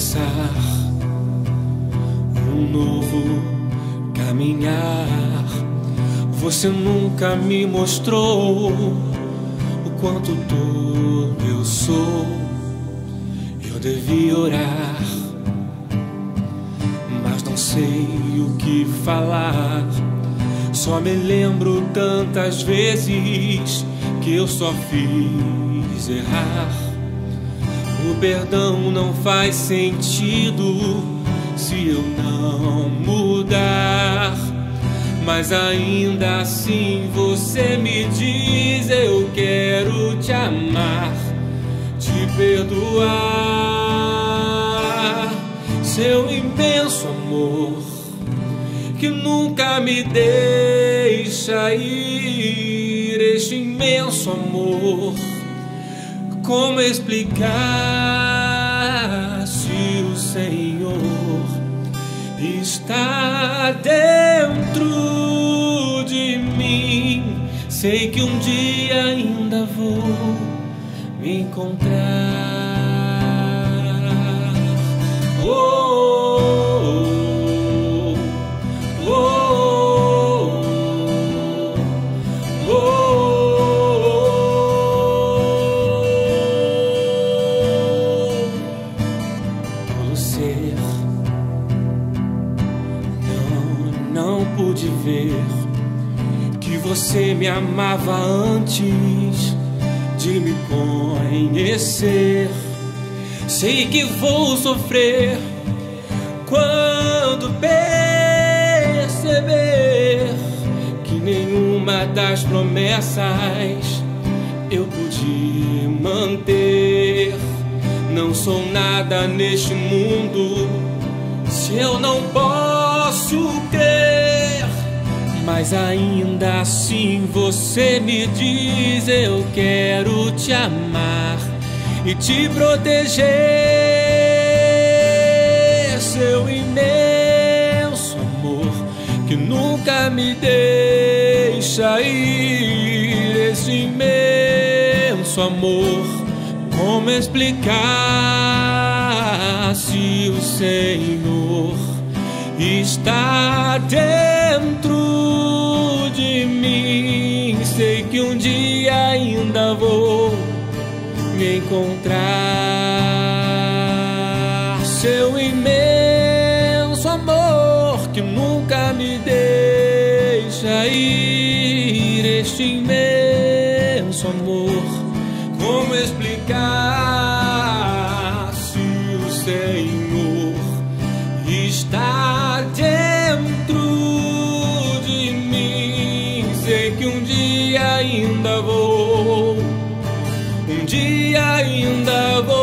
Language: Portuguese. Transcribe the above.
começar um novo caminhar. Você nunca me mostrou o quanto todo eu sou. Eu devia orar, mas não sei o que falar. Só me lembro tantas vezes que eu só fiz errar. O perdão não faz sentido se eu não mudar. Mas ainda assim você me diz: Eu quero te amar, te perdoar. Seu imenso amor que nunca me deixa ir. Este imenso amor, como explicar se o Senhor está dentro de mim. Sei que um dia ainda vou me encontrar. Oh, não, pude ver que você me amava antes de me conhecer. Sei que vou sofrer quando perceber que nenhuma das promessas eu pude manter. Não sou nada neste mundo se eu não posso crer. Mas ainda assim você me diz: Eu quero te amar e te proteger. Seu imenso amor que nunca me deixa ir. Esse imenso amor, como explicar se o Senhor está dentro vou me encontrar. Seu imenso amor que nunca me deixa ir. Este imenso amor, como explicar se o Senhor está dentro de mim? Sei que um dia ainda vou dia ainda vou